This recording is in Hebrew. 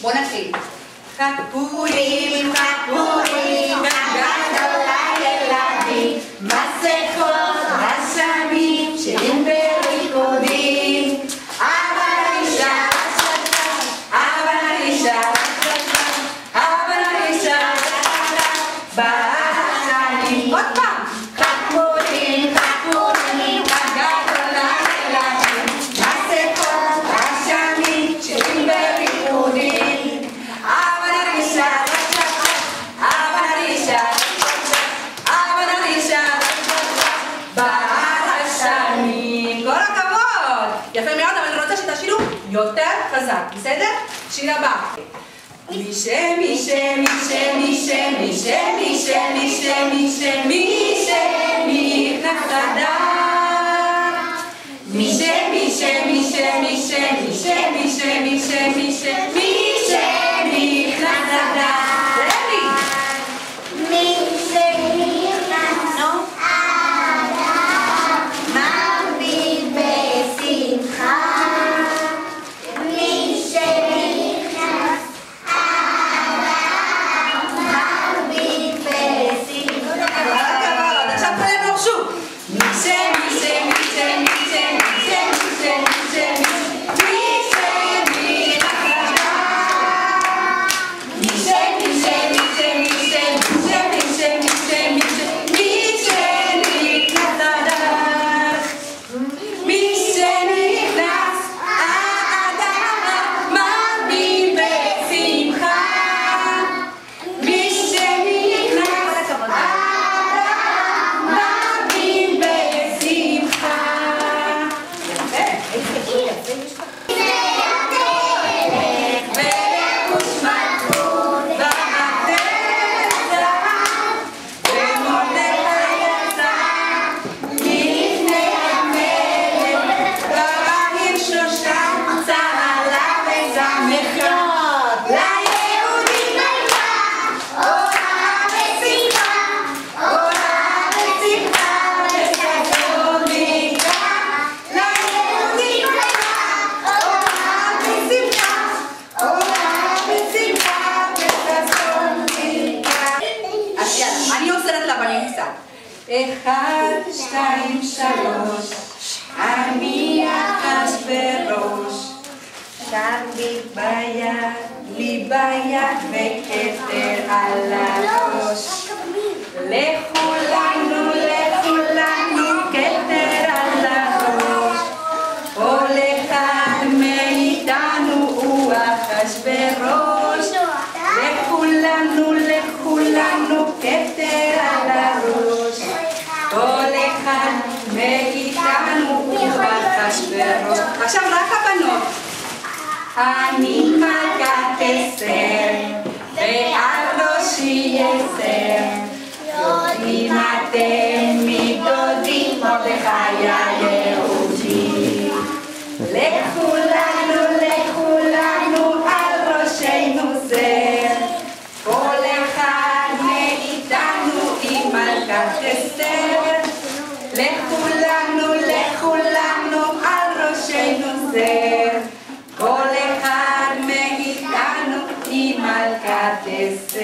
모나스 각 부모님 각 בשנים. כל הכבוד. יפה מאוד, אבל אני רוצה שתשאירו יותר חזק, בסדר? שיר הבא. מי ש, מי ש, מי ש, מי ש, מי Jenny, Jenny, Jenny, Jenny, Jenny, Jenny, Jenny. יאללה, אני עוזרת לבנים קצת. אחד, שתיים, שלוש, אני אחשוורוש. שם לי ביד, לי ביד וכתר על הראש. לכולנו, עכשיו רק הבנות. אני מלכת אסתר, ועל ראשי אסתר, יודעים אתם מדודים מרדכי היהודי. לכולנו, לכולנו, על ראשינו זר, כל אחד מאיתנו עם מלכת אסתר, לכולנו, לכולנו ser, colejar mexicano y malcatecer.